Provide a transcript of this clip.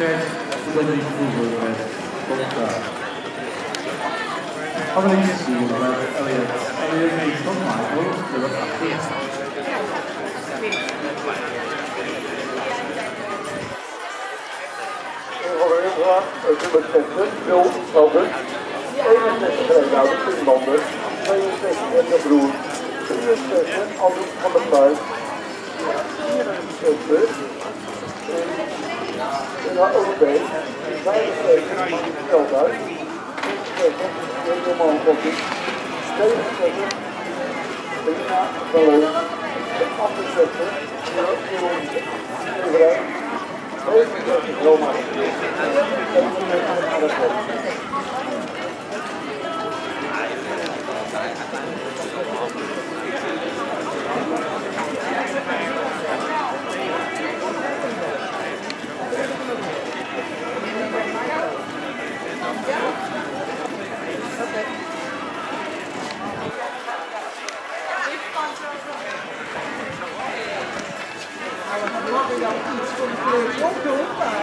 tijd voordat je vroeger werd opgegaan. Allereerst zien we met Elliot. Elliot meet van Michael, nummer 18. Invalreerdraad, nummer 60, Phil August. 61 Rijnhouden, Finlander. 62 Edna Broer. 63 Androek van der Pluij. 64 de OB. 75 Martin Veldhuis. 66 Johan Kokkie. 67 Rina Ballon. 68 Jeroen Everij. 67 Roma. Nou, we Gabriel, que desconfiou de um